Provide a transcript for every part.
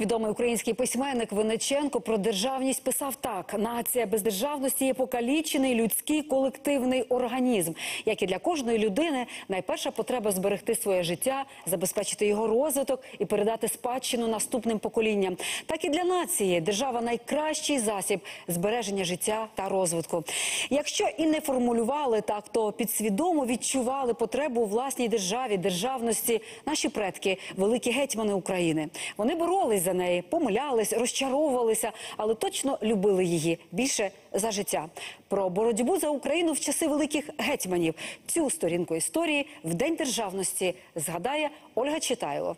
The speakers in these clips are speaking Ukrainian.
Відомий український письменник Винниченко про державність писав так: нація без державності є покалічений людський колективний організм. Як і для кожної людини, найперша потреба зберегти своє життя, забезпечити його розвиток і передати спадщину наступним поколінням. Так і для нації держава найкращий засіб збереження життя та розвитку. Якщо і не формулювали так, то підсвідомо відчували потребу у власній державі, державності наші предки, великі гетьмани України. Вони боролись за неї, помилялись, розчаровувалися, але точно любили її більше за життя. Про боротьбу за Україну в часи великих гетьманів цю сторінку історії в День державності згадає Ольга Читайло.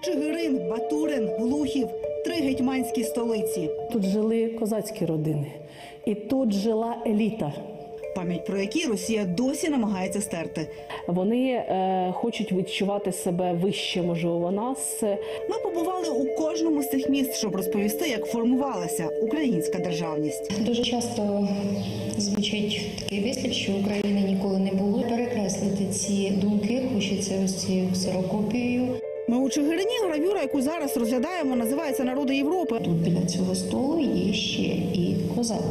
Чигирин, Батурин, Глухів три гетьманські столиці, Тут жили козацькі родини, і тут жила еліта. Пам'ять про які Росія досі намагається стерти. Вони е, хочуть відчувати себе вище, можливо, нас. Ми побували у кожному з цих міст, щоб розповісти, як формувалася українська державність. Дуже часто звучить такий вислів, що України ніколи не було. Перекреслити ці думки хочеться ось цією ксерокопією. Ми у Чигирині гравюра, яку зараз розглядаємо, називається Народи Європи. Тут біля цього столу є ще і козак.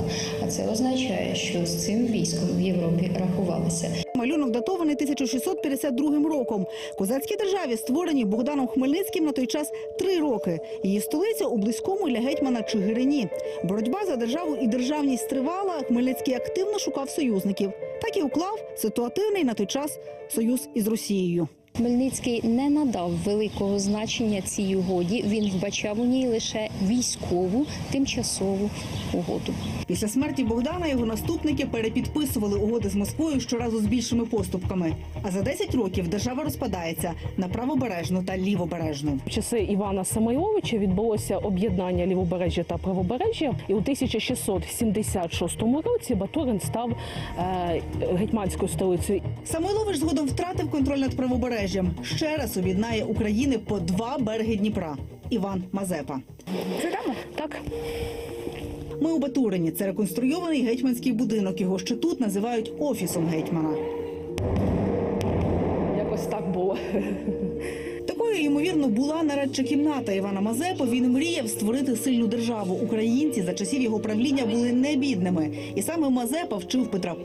А це означає, що з цим військом в Європі рахувалися. Малюнок датований 1652 роком. Козацькій державі створені Богданом Хмельницьким на той час три роки. Її столиця у близькому для гетьмана Чигирині. Боротьба за державу і державність тривала. Хмельницький активно шукав союзників. Так і уклав ситуативний на той час союз із Росією. Хмельницький не надав великого значення цій угоді. Він вбачав у ній лише військову тимчасову угоду. Після смерті Богдана його наступники перепідписували угоди з Москвою щоразу з більшими поступками. А за 10 років держава розпадається на правобережну та лівобережну. В часи Івана Самойловича відбулося об'єднання лівобережжя та правобережжя, і у 1676 році Батурин став е, гетьманською столицею. Самойлович згодом втратив контроль над правобережжям. Ще раз об'єднає України по два береги Дніпра. Іван Мазепа. Так, Ми у Батурині. Це реконструйований гетьманський будинок. Його ще тут називають офісом гетьмана. якось так було. Ймовірно, була нарадча кімната Івана Мазепи. Він мріяв створити сильну державу. Українці за часів його правління були не бідними. І саме Мазепа вчив Петра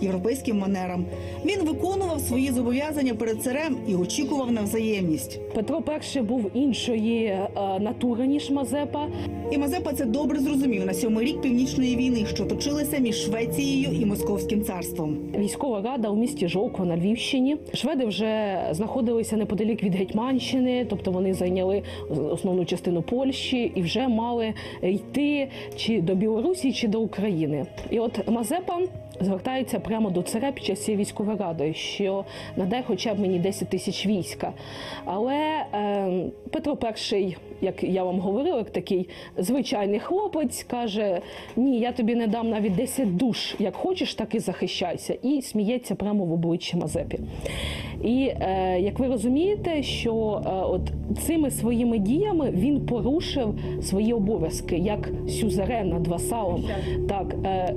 І європейським манерам. Він виконував свої зобов'язання перед царем і очікував на взаємність. Петро І був іншої е, натури ніж Мазепа. І Мазепа це добре зрозумів на сьомий рік північної війни, що точилася між Швецією і Московським царством. Військова рада у місті Жовква на Львівщині. Шведи вже знаходилися неподалік від Гетьманщини, тобто вони зайняли основну частину Польщі і вже мали йти чи до Білорусі, чи до України. І от Мазепа звертається прямо до царя під час цієї військової ради, що надай хоча б мені 10 тисяч війська. Але е, Петро І, як я вам говорила, як такий звичайний хлопець, каже: Ні, я тобі не дам навіть 10 душ. Як хочеш, так і захищайся. І сміється прямо в обличчя Мазепі. І е, як ви розумієте, що е, от цими своїми діями він порушив свої обов'язки як сюзерена над васалом. Так, е,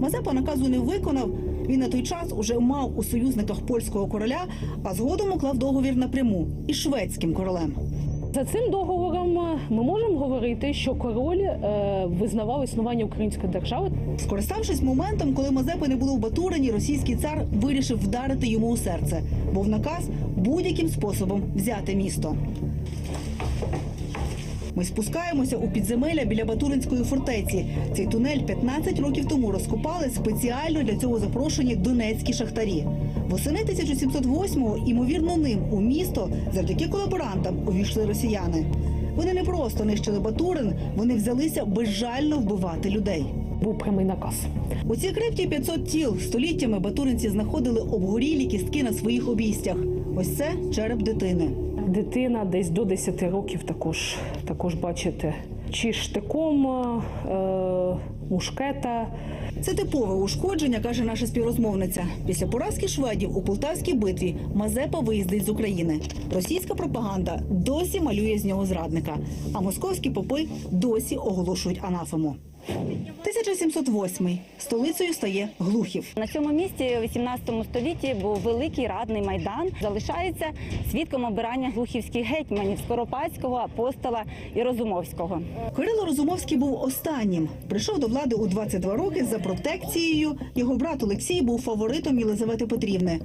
Мазепа наказу не виконав. Він на той час уже мав у союзниках польського короля, а згодом уклав договір напряму із шведським королем. За цим договором е, ми можемо говорити, що король е, визнавав існування української держави. Скориставшись моментом, коли Мазепи не були в Батурині, російський цар вирішив вдарити йому у серце. Був наказ будь-яким способом взяти місто. Ми спускаємося у підземелля біля Батуринської фортеці. Цей тунель 15 років тому розкопали спеціально для цього запрошені донецькі шахтарі. Восени 1708-го, імовірно, ним у місто завдяки колаборантам увійшли росіяни. Вони не просто нищили Батурин, вони взялися безжально вбивати людей. Був прямий наказ. У цій крипті 500 тіл. Століттями батуринці знаходили обгорілі кістки на своїх обійстях. Ось це череп дитини. Дитина десь до 10 років також, також бачите, чи штиком, е, мушкета. Це типове ушкодження, каже наша співрозмовниця. Після поразки шведів у Полтавській битві Мазепа виїздить з України. Російська пропаганда досі малює з нього зрадника, а московські попи досі оголошують анафему. 1708. Столицею стає Глухів. На цьому місці у 18 столітті був великий радний майдан. Залишається свідком обирання глухівських гетьманів Скоропадського, апостола і Розумовського. Кирило Розумовський був останнім. Прийшов до влади у 22 роки за протекцією. Його брат Олексій був фаворитом Єлизавети Петрівни.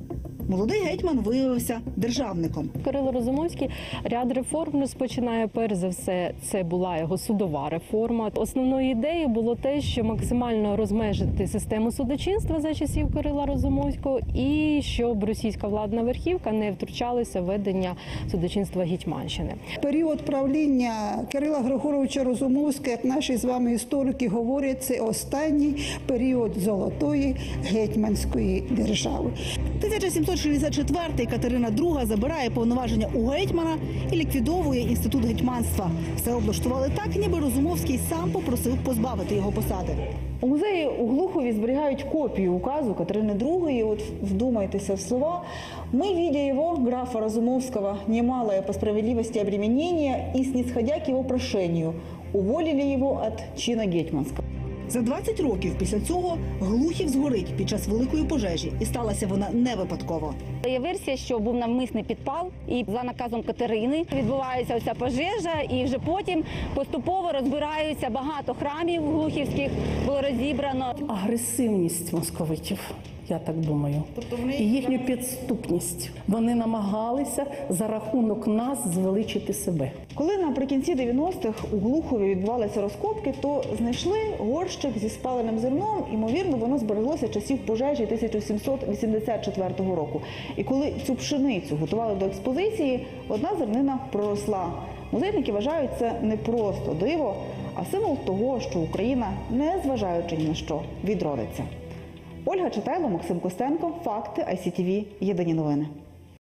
Молодий гетьман виявився державником. Кирило Розумовський ряд реформ розпочинає. Перш за все, це була його судова реформа. Основною ідеєю було те, що максимально розмежити систему судочинства за часів Кирила Розумовського, і щоб російська владна верхівка не втручалася в ведення судочинства Гетьманщини. Період правління Кирила Григоровича Розумовського, як наші з вами історики говорять, це останній період золотої гетьманської держави. 1764 Катерина II забирає повноваження у гетьмана і ліквідовує інститут гетьманства. Все облаштували так, ніби Розумовський сам попросив позбавити його посади. У музеї у Глухові зберігають копію указу Катерини II. От вдумайтеся в слова. Мы, видя его, графа Разумовского, немалое по справедливости обременение и снисходя к его прошению, уволили его от чина гетьманського. За 20 років після цього Глухів згорить під час великої пожежі, і сталася вона не випадково. Є версія, що був навмисний підпал, і за наказом Катерини відбувається оця пожежа, і вже потім поступово розбираються багато храмів глухівських, було розібрано. агресивність московитів, я так думаю, і їхню підступність. Вони намагалися за рахунок нас звеличити себе. Коли наприкінці 90-х у Глухові відбувалися розкопки, то знайшли горщик зі спаленим зерном. Ймовірно, воно збереглося часів пожежі 1784 року. І коли цю пшеницю готували до експозиції, одна зернина проросла. Музейники вважають це не просто диво, а символ того, що Україна, не зважаючи ні на що, відродиться. Ольга Читайло, Максим Костенко, Факти ICTV, Єдині новини.